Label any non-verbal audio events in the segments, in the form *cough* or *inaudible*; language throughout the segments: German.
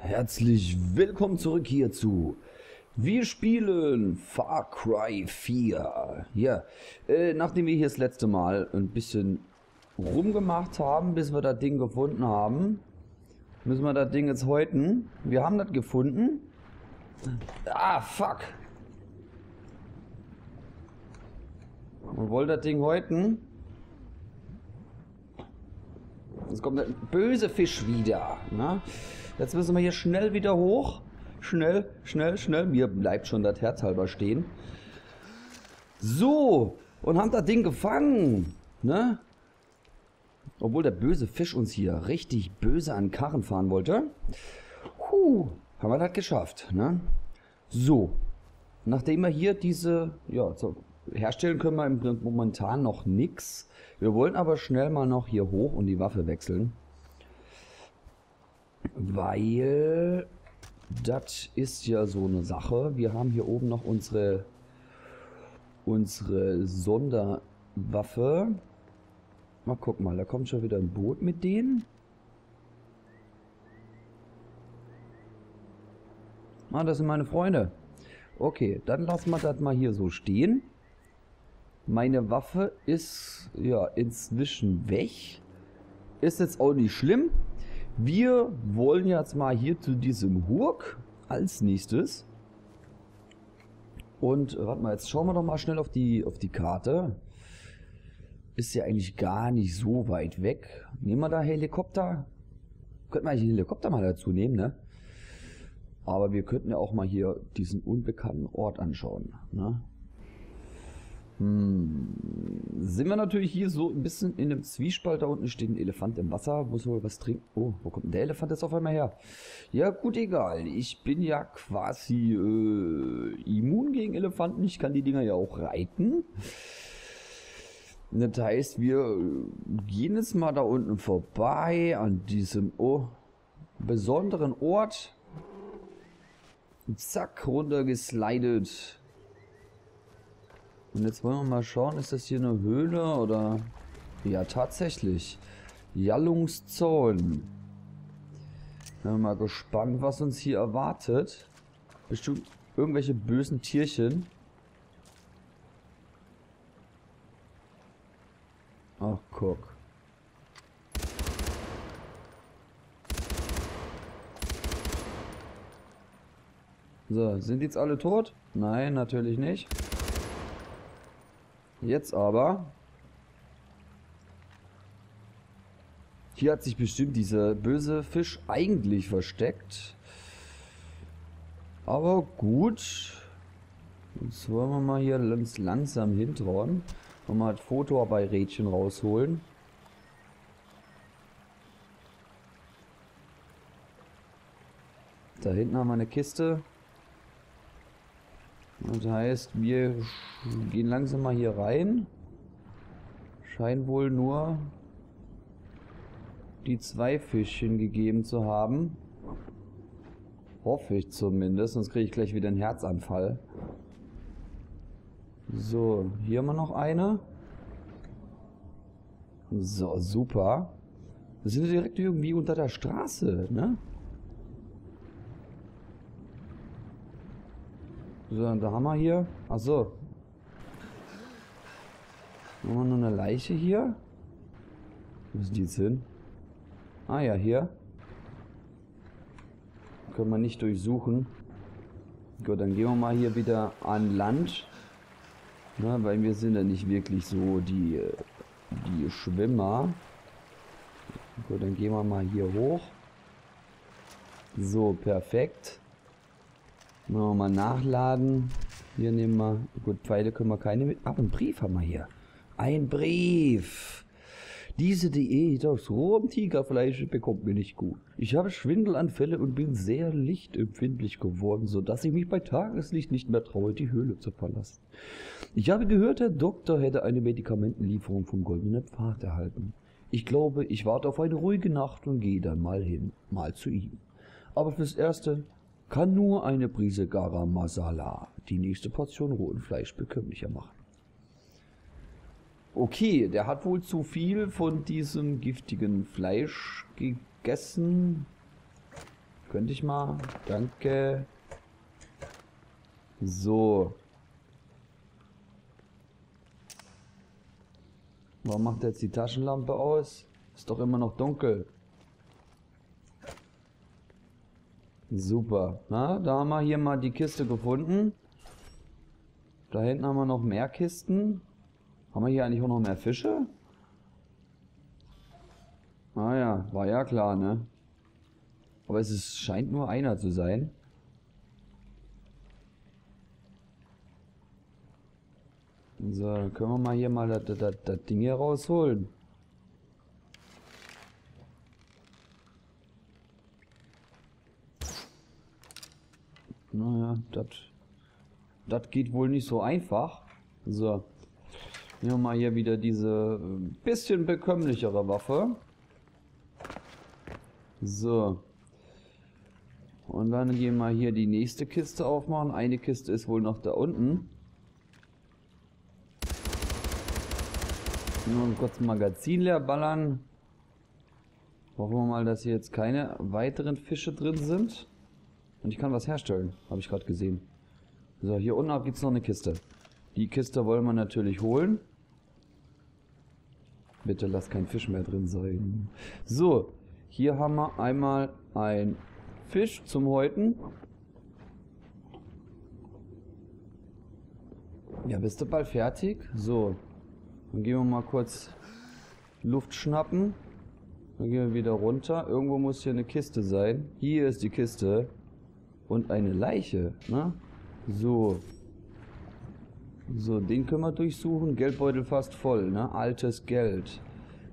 Herzlich willkommen zurück hierzu. Wir spielen Far Cry 4. Ja, äh, nachdem wir hier das letzte Mal ein bisschen rumgemacht haben, bis wir das Ding gefunden haben, müssen wir das Ding jetzt häuten. Wir haben das gefunden. Ah, fuck. Wir wollen das Ding häuten. Jetzt kommt der böse Fisch wieder. Ne? Jetzt müssen wir hier schnell wieder hoch. Schnell, schnell, schnell. Mir bleibt schon das Herz halber stehen. So, und haben das Ding gefangen. Ne? Obwohl der böse Fisch uns hier richtig böse an Karren fahren wollte. Puh, haben wir das geschafft. Ne? So, nachdem wir hier diese, ja, so, herstellen können wir momentan noch nichts. Wir wollen aber schnell mal noch hier hoch und die Waffe wechseln. Weil das ist ja so eine Sache. Wir haben hier oben noch unsere, unsere Sonderwaffe. Mal gucken mal, da kommt schon wieder ein Boot mit denen. Ah, das sind meine Freunde. Okay, dann lassen wir das mal hier so stehen. Meine Waffe ist ja inzwischen weg. Ist jetzt auch nicht schlimm. Wir wollen jetzt mal hier zu diesem Hurk als nächstes. Und warte mal, jetzt schauen wir doch mal schnell auf die, auf die Karte. Ist ja eigentlich gar nicht so weit weg. Nehmen wir da Helikopter. Könnten wir eigentlich Helikopter mal dazu nehmen, ne? Aber wir könnten ja auch mal hier diesen unbekannten Ort anschauen. Ne? Hm. Sind wir natürlich hier so ein bisschen in einem Zwiespalt. Da unten steht ein Elefant im Wasser. Muss wohl was trinken. Oh, wo kommt denn der Elefant jetzt auf einmal her? Ja, gut, egal. Ich bin ja quasi äh, immun gegen Elefanten. Ich kann die Dinger ja auch reiten. Das heißt, wir gehen jetzt mal da unten vorbei an diesem oh, besonderen Ort. Zack, runtergeslidet. Und jetzt wollen wir mal schauen, ist das hier eine Höhle oder... Ja, tatsächlich. Jallungszorn. Bin mal gespannt, was uns hier erwartet. Bestimmt irgendwelche bösen Tierchen. Ach, guck. So, sind jetzt alle tot? Nein, natürlich nicht. Jetzt aber. Hier hat sich bestimmt dieser böse Fisch eigentlich versteckt. Aber gut. Jetzt wollen wir mal hier ganz langsam hintrauen. Und mal das Fotoarbeit-Rädchen rausholen. Da hinten haben wir eine Kiste. Das heißt, wir gehen langsam mal hier rein. Scheint wohl nur die zwei Fischchen gegeben zu haben. Hoffe ich zumindest, sonst kriege ich gleich wieder einen Herzanfall. So, hier haben wir noch eine. So, super. Das sind direkt irgendwie unter der Straße, ne? So, da haben wir hier. Achso. Haben wir noch eine Leiche hier? Wo sind die jetzt hin? Ah ja, hier. Können wir nicht durchsuchen. Gut, dann gehen wir mal hier wieder an Land. Na, weil wir sind ja nicht wirklich so die, die Schwimmer. Gut, dann gehen wir mal hier hoch. So, perfekt. Machen wir mal nachladen. Hier nehmen wir. Gut, Pfeile können wir keine mit. Aber einen Brief haben wir hier. Ein Brief. Diese Diät aus rohem Tigerfleisch bekommt mir nicht gut. Ich habe Schwindelanfälle und bin sehr lichtempfindlich geworden, so dass ich mich bei Tageslicht nicht mehr traue, die Höhle zu verlassen. Ich habe gehört, der Doktor hätte eine Medikamentenlieferung vom Goldenen Pfad erhalten. Ich glaube, ich warte auf eine ruhige Nacht und gehe dann mal hin, mal zu ihm. Aber fürs Erste kann nur eine Prise Garam Masala die nächste Portion rohen Fleisch bekömmlicher machen. Okay, der hat wohl zu viel von diesem giftigen Fleisch gegessen. Könnte ich mal. Danke. So. Warum macht er jetzt die Taschenlampe aus? Ist doch immer noch dunkel. Super. Na, da haben wir hier mal die Kiste gefunden. Da hinten haben wir noch mehr Kisten. Haben wir hier eigentlich auch noch mehr Fische? Ah ja, war ja klar, ne? Aber es ist, scheint nur einer zu sein. So, können wir mal hier mal das, das, das Ding hier rausholen. Naja, das geht wohl nicht so einfach. So. Nehmen wir mal hier wieder diese äh, bisschen bekömmlichere Waffe. So. Und dann gehen wir hier die nächste Kiste aufmachen. Eine Kiste ist wohl noch da unten. Nur ein Magazin leer ballern. Hoffen wir mal, dass hier jetzt keine weiteren Fische drin sind. Und ich kann was herstellen, habe ich gerade gesehen. So, hier unten gibt es noch eine Kiste. Die Kiste wollen wir natürlich holen. Bitte lass kein Fisch mehr drin sein. So, hier haben wir einmal ein Fisch zum Häuten. Ja, bist du bald fertig? So, dann gehen wir mal kurz Luft schnappen. Dann gehen wir wieder runter. Irgendwo muss hier eine Kiste sein. Hier ist die Kiste. Und eine Leiche, ne? So. So, den können wir durchsuchen. Geldbeutel fast voll, ne? Altes Geld.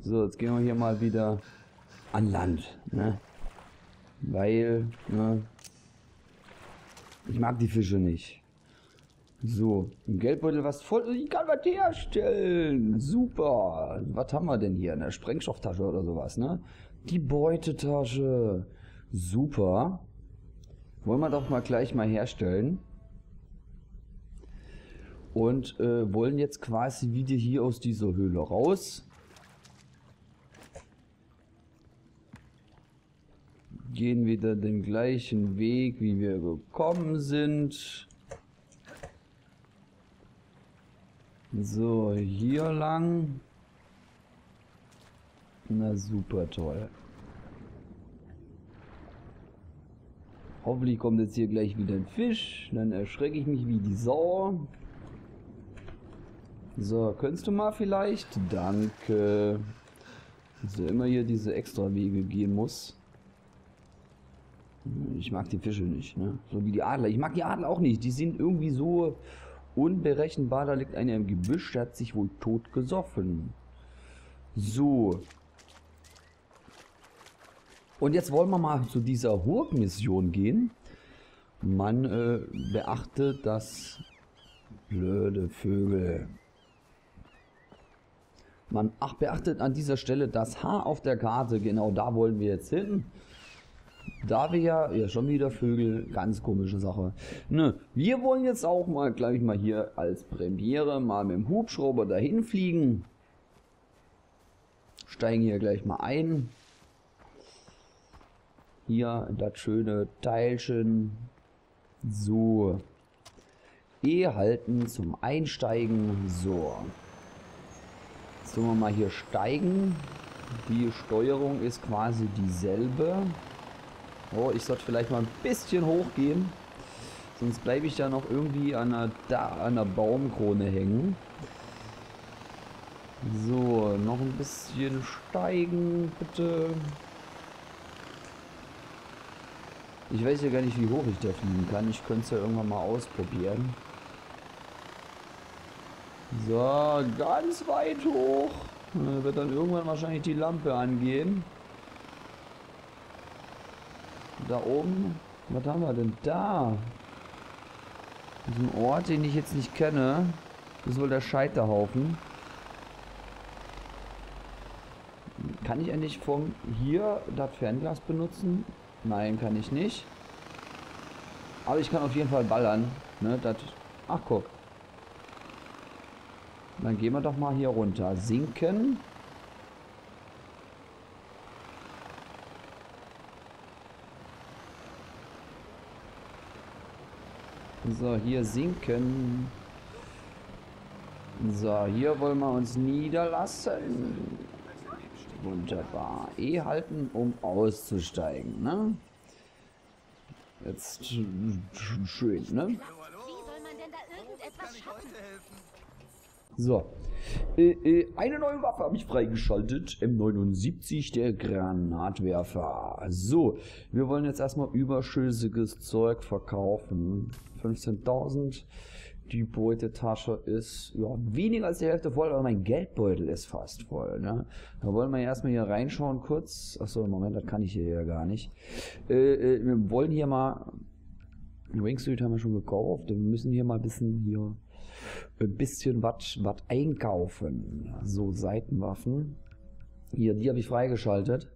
So, jetzt gehen wir hier mal wieder an Land, ne? Weil, ne? Ich mag die Fische nicht. So, ein Geldbeutel was voll. Ich kann was herstellen. Super. Was haben wir denn hier? Eine Sprengstofftasche oder sowas, ne? Die Beutetasche. Super. Wollen wir doch mal gleich mal herstellen und äh, wollen jetzt quasi wieder hier aus dieser Höhle raus. Gehen wieder den gleichen Weg, wie wir gekommen sind. So, hier lang. Na super toll. Hoffentlich kommt jetzt hier gleich wieder ein Fisch. Dann erschrecke ich mich wie die Sau. So, könntest du mal vielleicht? Danke. Dass er immer hier diese extra Wege gehen muss. Ich mag die Fische nicht, ne? So wie die Adler. Ich mag die Adler auch nicht. Die sind irgendwie so unberechenbar. Da liegt einer im Gebüsch, der hat sich wohl tot gesoffen. So. Und jetzt wollen wir mal zu dieser Hurk-Mission gehen. Man äh, beachte das blöde Vögel. Man ach, beachtet an dieser Stelle das Haar auf der Karte. Genau da wollen wir jetzt hin. Da wir ja, ja schon wieder Vögel, ganz komische Sache. Ne, wir wollen jetzt auch mal, glaube ich mal hier als Premiere mal mit dem Hubschrauber dahin fliegen. Steigen hier gleich mal ein. Hier das schöne Teilchen. So. E halten zum Einsteigen. So. Sollen wir mal hier steigen. Die Steuerung ist quasi dieselbe. Oh, ich sollte vielleicht mal ein bisschen hochgehen. Sonst bleibe ich da noch irgendwie an einer, da, an einer Baumkrone hängen. So, noch ein bisschen steigen, bitte. Ich weiß ja gar nicht, wie hoch ich da fliegen kann. Ich könnte es ja irgendwann mal ausprobieren. So, ganz weit hoch. Da wird dann irgendwann wahrscheinlich die Lampe angehen. Da oben, was haben wir denn da? Diesen Ort, den ich jetzt nicht kenne. Das ist wohl der Scheiterhaufen. Kann ich eigentlich vom hier das Fernglas benutzen? Nein, kann ich nicht. Aber ich kann auf jeden Fall ballern. Ne, das. Ach, guck. Dann gehen wir doch mal hier runter. Sinken. So, hier sinken. So, hier wollen wir uns niederlassen. Wunderbar. E halten, um auszusteigen, ne? Jetzt schön, ne? So. Äh, äh, eine neue Waffe habe ich freigeschaltet. M79, der Granatwerfer. So, wir wollen jetzt erstmal überschüssiges Zeug verkaufen. 15.000. Die Beutetasche ist ja, weniger als die Hälfte voll, aber mein Geldbeutel ist fast voll. Ne? Da wollen wir erstmal hier reinschauen kurz. Achso, im Moment, das kann ich hier ja gar nicht. Äh, äh, wir wollen hier mal... Wingsuit haben wir schon gekauft. Wir müssen hier mal ein bisschen hier ein bisschen was einkaufen. So Seitenwaffen. Hier, die habe ich freigeschaltet.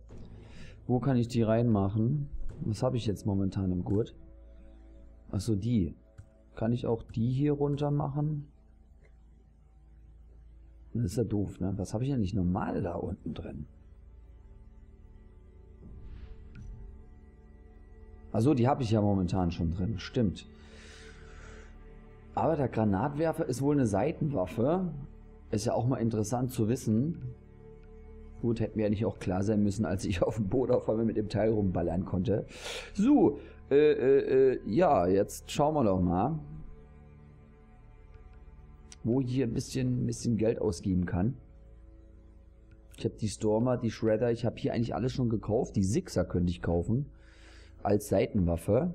Wo kann ich die reinmachen? Was habe ich jetzt momentan im Gurt? Achso, die. Kann ich auch die hier runter machen? Das ist ja doof, ne? Was habe ich ja nicht normal da unten drin? Also die habe ich ja momentan schon drin, stimmt. Aber der Granatwerfer ist wohl eine Seitenwaffe. Ist ja auch mal interessant zu wissen. Gut, hätten wir ja nicht auch klar sein müssen, als ich *laughs* auf dem Boot auf einmal mit dem Teil rumballern konnte. So, äh, äh, äh, ja, jetzt schauen wir doch mal, wo ich hier ein bisschen, ein bisschen Geld ausgeben kann. Ich habe die Stormer, die Shredder, ich habe hier eigentlich alles schon gekauft. Die Sixer könnte ich kaufen als Seitenwaffe.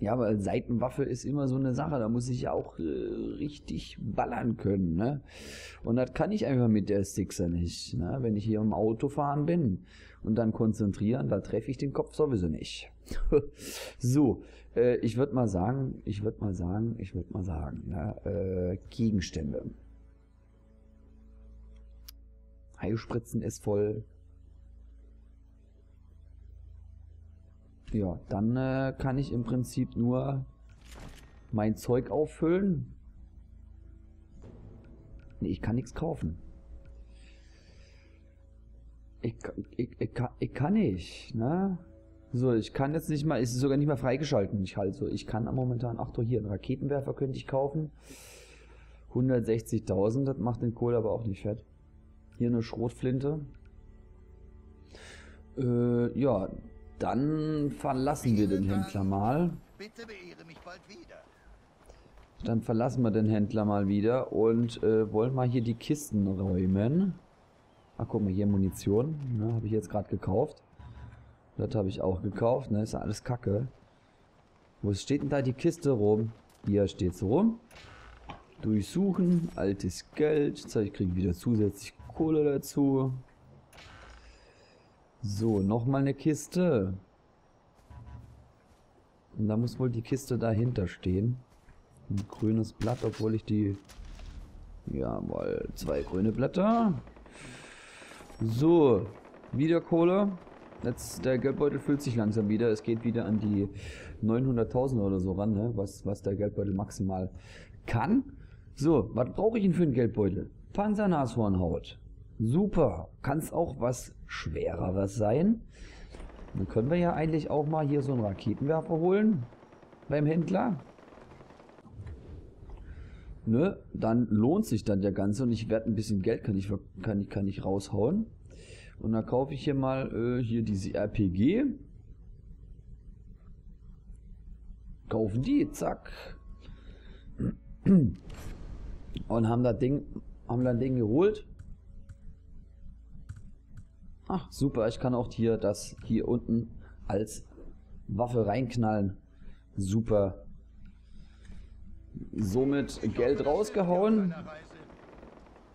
Ja, aber Seitenwaffe ist immer so eine Sache, da muss ich ja auch äh, richtig ballern können, ne? Und das kann ich einfach mit der Sixer nicht, ne? Wenn ich hier im Auto fahren bin und dann konzentrieren, da treffe ich den Kopf sowieso nicht. *laughs* so, äh, ich würde mal sagen, ich würde mal sagen, ich würde mal sagen, ne? äh, Gegenstände. Heilspritzen ist voll, Ja, dann äh, kann ich im Prinzip nur mein Zeug auffüllen. Nee, ich kann nichts kaufen. Ich, ich, ich, kann, ich kann nicht, ne? So, ich kann jetzt nicht mal, ist sogar nicht mal freigeschalten. Ich halt so, ich kann momentan, ach doch, hier, einen Raketenwerfer könnte ich kaufen. 160.000, das macht den Kohl aber auch nicht fett. Hier eine Schrotflinte. Äh, ja, dann verlassen wir den Händler mal. Bitte beehre mich bald wieder. Dann verlassen wir den Händler mal wieder und äh, wollen mal hier die Kisten räumen. Ach, guck mal, hier Munition. Ne, habe ich jetzt gerade gekauft. Das habe ich auch gekauft. Ne, ist ja alles Kacke. Wo steht denn da die Kiste rum? Hier steht es rum. Durchsuchen, altes Geld. Jetzt ich kriege wieder zusätzlich Kohle dazu. So, nochmal eine Kiste. Und da muss wohl die Kiste dahinter stehen. Ein grünes Blatt, obwohl ich die... Jawohl, zwei grüne Blätter. So, wieder Kohle. Jetzt, der Geldbeutel füllt sich langsam wieder. Es geht wieder an die 900.000 oder so ran, ne? was, was der Geldbeutel maximal kann. So, was brauche ich denn für einen Geldbeutel? Panzernashornhaut. Super. Kann es auch was Schwereres sein? Dann können wir ja eigentlich auch mal hier so einen Raketenwerfer holen beim Händler. Ne? Dann lohnt sich dann der Ganze und ich werde ein bisschen Geld kann ich, kann ich, kann ich raushauen. Und dann kaufe ich hier mal äh, hier diese RPG. Kaufen die, zack. Und haben das Ding, haben das Ding geholt. Ach, super, ich kann auch hier das hier unten als Waffe reinknallen. Super. Somit Geld rausgehauen.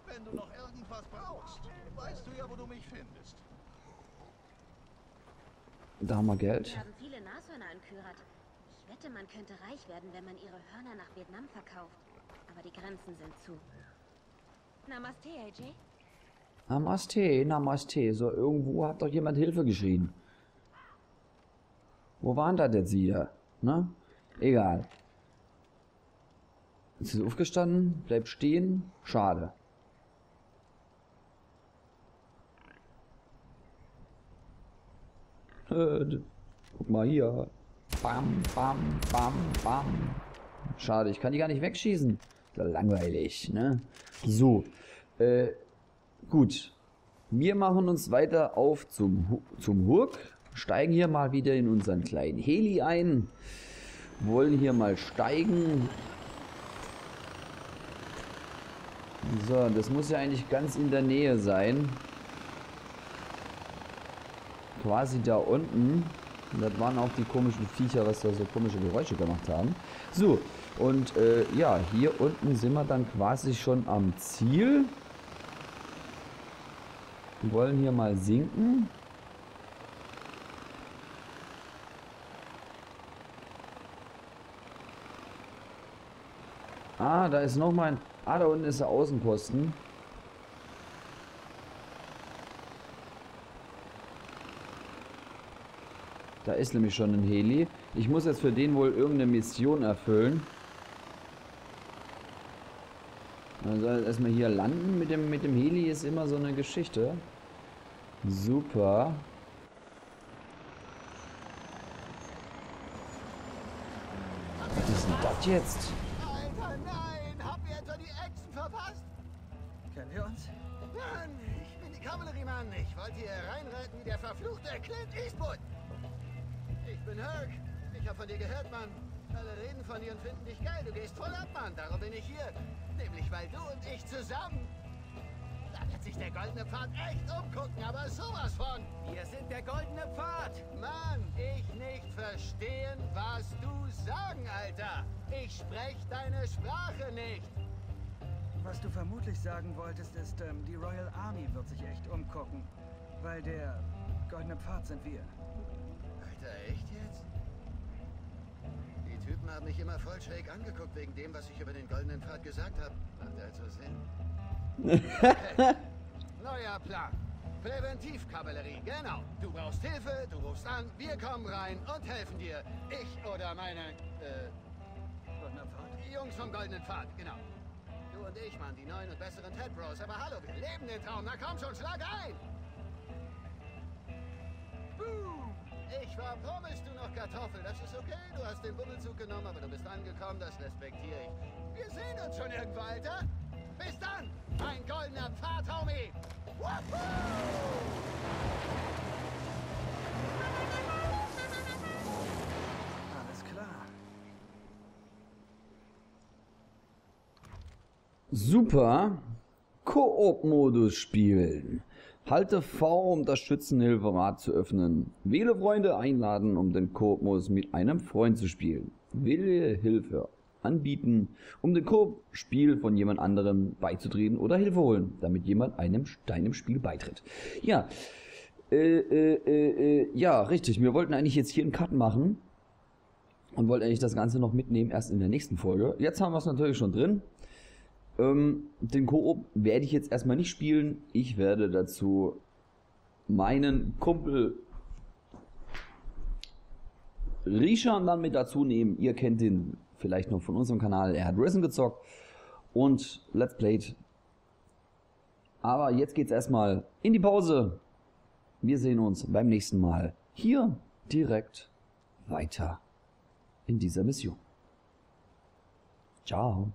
Wenn du noch irgendwas brauchst, weißt du ja, wo du mich findest. Da haben wir Wir Geld. haben viele Nashörner in Kyrat. Ich wette, man könnte reich werden, wenn man ihre Hörner nach Vietnam verkauft. Aber die Grenzen sind zu. Namaste, AJ. Namaste, Namaste. So, irgendwo hat doch jemand Hilfe geschrien. Wo waren das jetzt wieder? Ne? Egal. Ist aufgestanden, bleibt stehen. Schade. Äh, guck mal hier. Bam, bam, bam, bam. Schade, ich kann die gar nicht wegschießen. Langweilig, ne? So. Äh, gut. Wir machen uns weiter auf zum, zum Hurk. Steigen hier mal wieder in unseren kleinen Heli ein. Wollen hier mal steigen. So, das muss ja eigentlich ganz in der Nähe sein. Quasi da unten. Und das waren auch die komischen Viecher, was da so komische Geräusche gemacht haben. So, und äh, ja, hier unten sind wir dann quasi schon am Ziel. Wir wollen hier mal sinken. Ah, da ist noch mal ein... Ah, da unten ist der Außenposten. Da ist nämlich schon ein Heli. Ich muss jetzt für den wohl irgendeine Mission erfüllen. Man soll erstmal hier landen mit dem, mit dem Heli, ist immer so eine Geschichte. Super. Was ist denn das jetzt? Alter, nein! Habt ihr etwa die Action verpasst? Kennen wir uns? Mann, ich bin die Kavalleriemann. Ich wollte hier reinreiten wie der verfluchte Clint Eastwood. Ich bin Herc. Ich hab von dir gehört, Mann. Alle reden von dir und finden dich geil. Du gehst voll ab, Mann. Darum bin ich hier. Nämlich, weil du und ich zusammen... Da wird sich der goldene Pfad echt umgucken, aber sowas von. Wir sind der goldene Pfad. Mann, ich nicht verstehen, was du sagen, Alter. Ich sprech deine Sprache nicht. Was du vermutlich sagen wolltest, ist, ähm, die Royal Army wird sich echt umgucken. Weil der goldene Pfad sind wir. Alter, echt Typen haben mich immer voll schräg angeguckt wegen dem, was ich über den goldenen Pfad gesagt habe. Macht also Sinn. *laughs* Okay. Neuer Plan. Präventivkavallerie, genau. Du brauchst Hilfe, du rufst an, wir kommen rein und helfen dir. Ich oder meine, äh, Pfad? Jungs vom Goldenen Pfad, genau. Du und ich, Mann, die neuen und besseren Ted Bros. Aber hallo, wir leben den Traum. Na komm schon, schlag ein! Boom! Ich war Pommes, du noch Kartoffel. Das ist okay. Du hast den Bummelzug genommen, aber du bist angekommen. Das respektiere ich. Wir sehen uns schon irgendwo, Alter. Bis dann, mein goldener Pfad, Homie. Wahoo! Alles klar. Super. Koop-Modus spielen. Halte V, um das Schützenhilferad zu öffnen. Wähle Freunde einladen, um den Koop-Modus mit einem Freund zu spielen. Wähle Hilfe anbieten, um dem Koop-Spiel von jemand anderem beizutreten oder Hilfe holen, damit jemand einem deinem Spiel beitritt. Ja, äh, äh, äh, äh, ja, richtig. Wir wollten eigentlich jetzt hier einen Cut machen und wollten eigentlich das Ganze noch mitnehmen, erst in der nächsten Folge. Jetzt haben wir es natürlich schon drin. Ähm, den Koop werde ich jetzt erstmal nicht spielen. Ich werde dazu meinen Kumpel Rishan dann mit dazu nehmen. Ihr kennt ihn vielleicht noch von unserem Kanal. Er hat Risen gezockt und Let's Played. Aber jetzt geht's erstmal in die Pause. Wir sehen uns beim nächsten Mal hier direkt weiter in dieser Mission. Ciao.